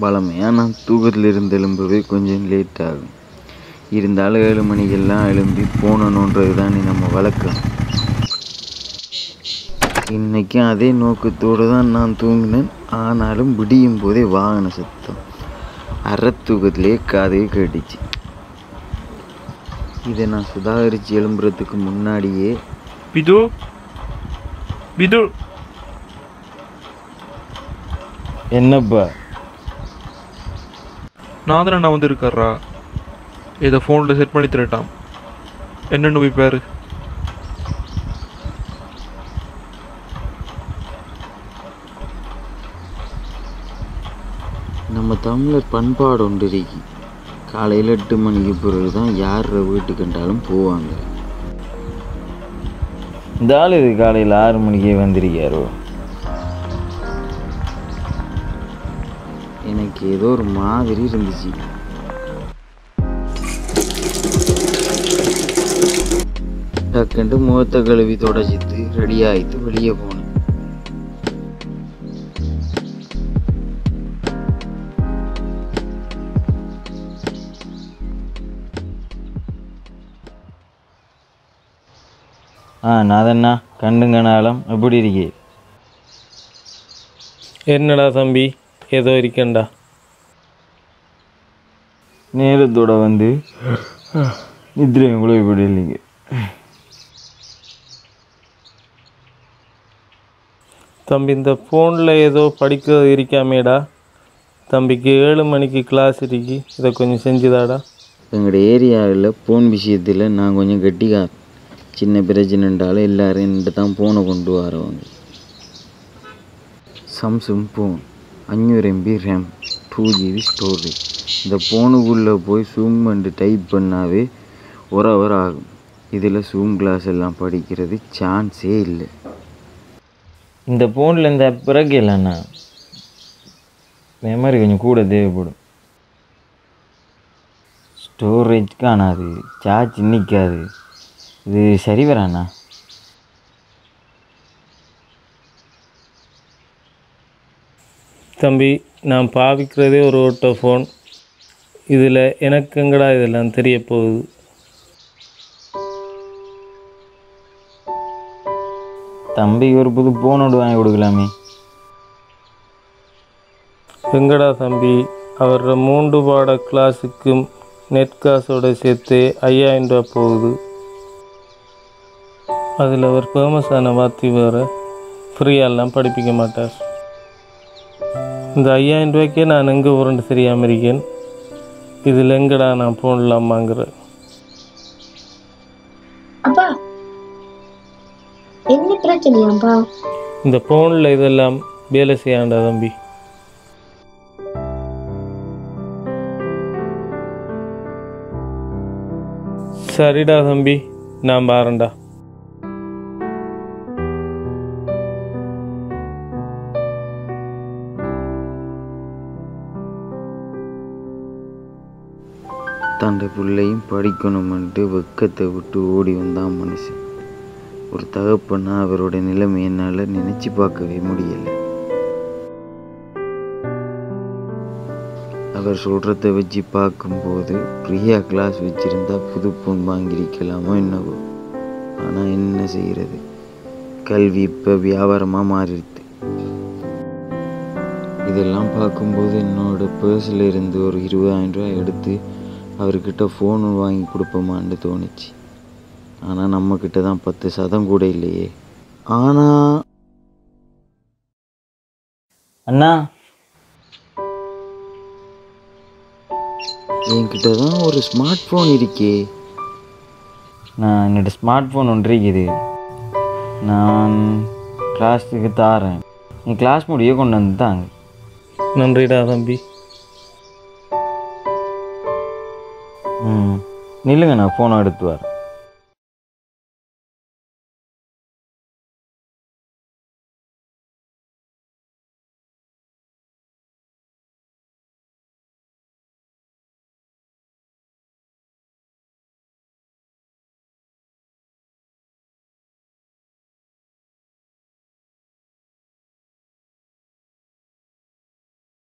பழமையாக நான் தூக்கத்தில் இருந்து எழும்பவே கொஞ்சம் லேட் ஆகும். இருந்தாலும் ஏழு மணிக்கெல்லாம் எழும்பி போனணுன்றது தானே நம்ம வழக்கம். இன்றைக்கும் அதே நோக்கத்தோடு தான் நான் தூங்கினேன். ஆனாலும் விடியும் போதே வாகன சத்தம். அரை தூக்கத்திலே காதே கேட்டுச்சு. இதை நான் சுதாகரித்து எழும்புறதுக்கு முன்னாடியே பிது பிது. என்னப்பா? நாதன் அண்ணா வந்து இருக்காரா இதை ஃபோனில் செட் பண்ணி தரட்டாம். என்னென்னு போய் பேர். நம்ம தமிழர் பண்பாடு ஒன்று காலையில் எட்டு மணிக்கு பிறகு தான் யார் வீட்டுக்கு கண்டாலும் போவாங்க. இந்த ஆள் இது காலையில் ஆறு மணிக்கே வந்திருக்காரோ? எனக்கு ஏதோ ஒரு மாதிரி இருந்துச்சு. டக்குன்ட்டு முகத்தை கழுவி தொடச்சிட்டு ரெடி ஆகிட்டு வெளியே போனேன். ஆ நாதண்ணா கண்டுங்கனாலும் எப்படி இருக்கே? என்னடா தம்பி? ஏதோ இருக்கேன்டா நேரத்தோட வந்து நித்திரையும் கூட இப்படி இல்லைங்க தம்பி இந்த ஃபோனில் ஏதோ படிக்கிறது இருக்காமேடா தம்பிக்கு ஏழு மணிக்கு கிளாஸ் இருக்கு இதை கொஞ்சம் செஞ்சுதாடா எங்களோட ஏரியாவில் ஃபோன் விஷயத்தில் நான் கொஞ்சம் கெட்டிக்கார் சின்ன பிரச்சனைன்றாலும் எல்லாரும் என்கிட்ட தான் ஃபோனை கொண்டு வரவங்க சாம்சங் ஃபோன் அஞ்சூறு MB RAM two GB storage இந்த ஃபோனுக்குள்ளே போய் ஜூம் பண்ணி டைப் பண்ணாவே ஒரு ஹவர் ஆகும். இதில் ஜூம் கிளாஸ் எல்லாம் படிக்கிறது சான்ஸே இல்லை. இந்த ஃபோனில் இந்த பிறகு இல்லைண்ணா மெமரி கொஞ்சம் கூட தேவைப்படும். ஸ்டோரேஜ் காணாது சார்ஜ் நிற்காது இது சரி வராண்ணா? தம்பி நான் பாவிக்கிறதே ஒரு ஓட்டோ ஃபோன் இதில் எனக்கு எங்கடா இதெல்லாம் தெரிய போகுது? தம்பிக்கு ஒரு புது ஃபோனோடு வாங்கி கொடுக்கலாமே. எங்கடா தம்பி? அவரோட மூன்று பாட கிளாஸுக்கும் நெட் காசோட சேர்த்து ஐயாயிரம் ரூபா போகுது. அதில் அவர் ஃபேமஸான வாத்தி வேறு. ஃப்ரீயாலாம் படிப்பிக்க மாட்டார். இந்த ஐயாயிரம் ரூபாய்க்கே நான் எங்கே உருண்டு தெரியாமல் இருக்கேன்? இதில் எங்கடா நான் போடலாமாங்கிறேன் அப்பா என்ன பிரச்சனையாப்பா இந்த ஃபோனில் இதெல்லாம் வேலை செய்யாண்டா தம்பி. சரிடா தம்பி நான் பாரேன்டா தன்னை பிள்ளையும் படிக்கணுமென்ட்டு வெக்கத்தை விட்டு ஓடி வந்தான் மனுஷன். ஒரு தகப்பன்னா அவரோட நிலைமை என்னால் நினச்சி பார்க்கவே முடியலை. அவர் சொல்கிறத வச்சு பார்க்கும்போது பிரியா கிளாஸ் வச்சுருந்தா புது பொன் வாங்கியிருக்கலாமோ என்னவோ. ஆனால் என்ன செய்கிறது கல்வி இப்போ வியாபாரமாக மாறிடுது. இதெல்லாம் பார்க்கும்போது என்னோட பர்ஸில் இருந்து ஒரு இருபதாயிரம் ரூபாய் எடுத்து அவர்கிட்ட ஃபோன் வாங்கி கொடுப்போமான்னு தோணுச்சு. ஆனால் நம்மக்கிட்ட தான் பத்து சதம் கூட இல்லையே. ஆனால் அண்ணா. என்கிட்ட தான் ஒரு ஸ்மார்ட் ஃபோன் இருக்கே. நான் என்னோட ஸ்மார்ட் ஃபோன் ஒன்று இருக்குது. நான் கிளாஸுக்கு தாரேன். நீ கிளாஸ் முடிய கொண்டு வந்து தாங்க. நன்றிடா தம்பி. ம். நில்லுங்க நான் ஃபோனை எடுத்து வரேன்.